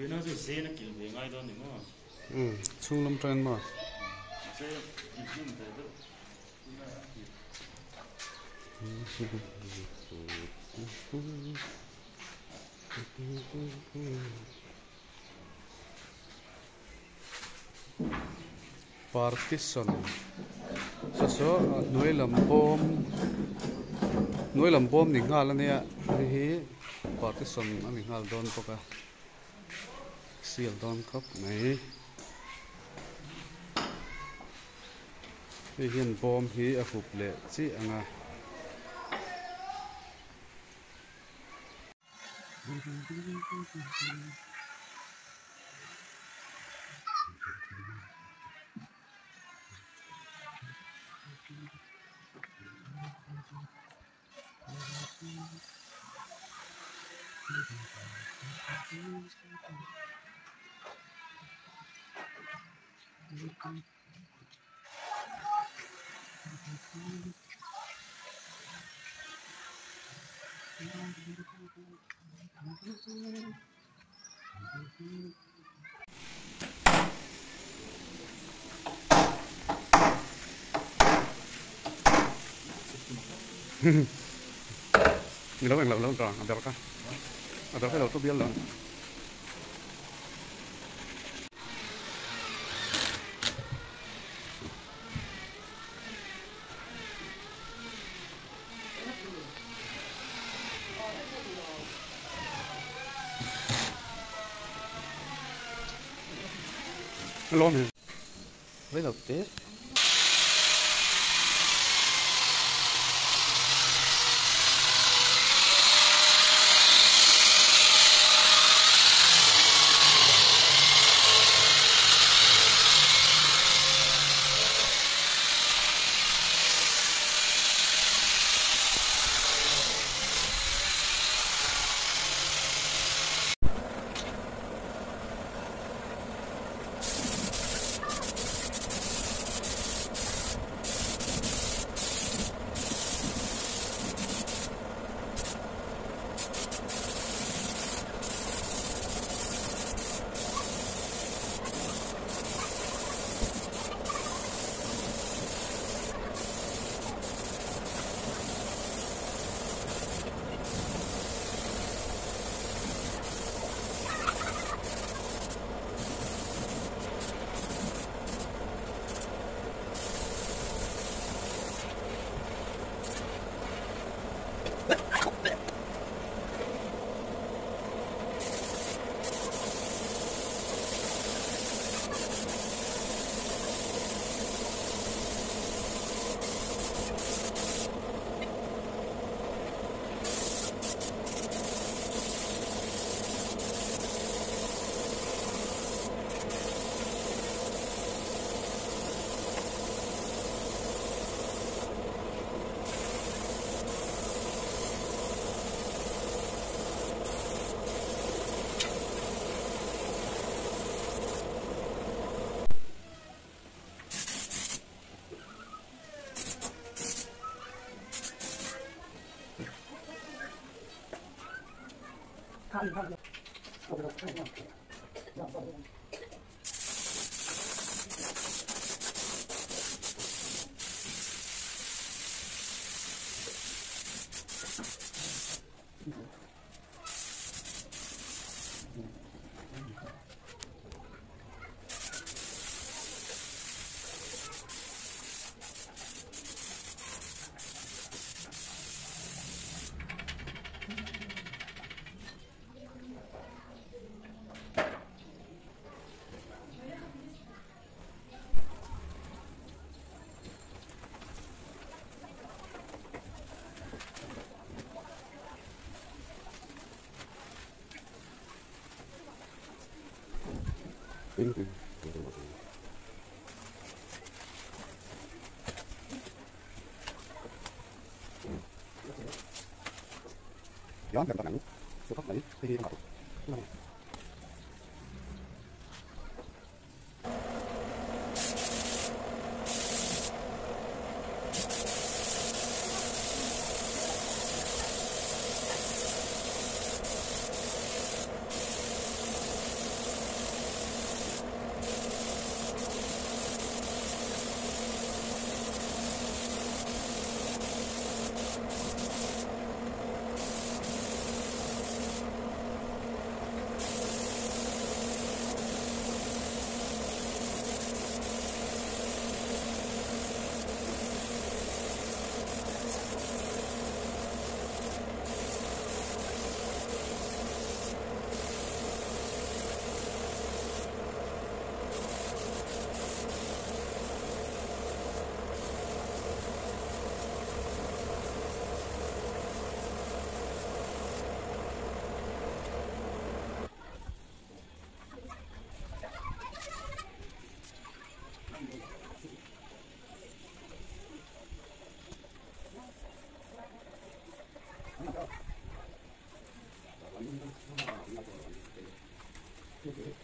biến nó rồi xe nó kiểu về ngay đó nữa mà ừ chung lâm trên mà partition sa so nuôi làm bom nuôi làm bom ni ngal ania hi partition ani ngal don to khóc mấy don kap bom hí hian bom lệ a hup le chi you. Mira, ven, la, la, la, la, la, la, la, la, la, la, la, la, Lång hud. 你看，这个看一下，然后。Jangan katakan, suka kembali, pilih yang satu. Mm-hmm.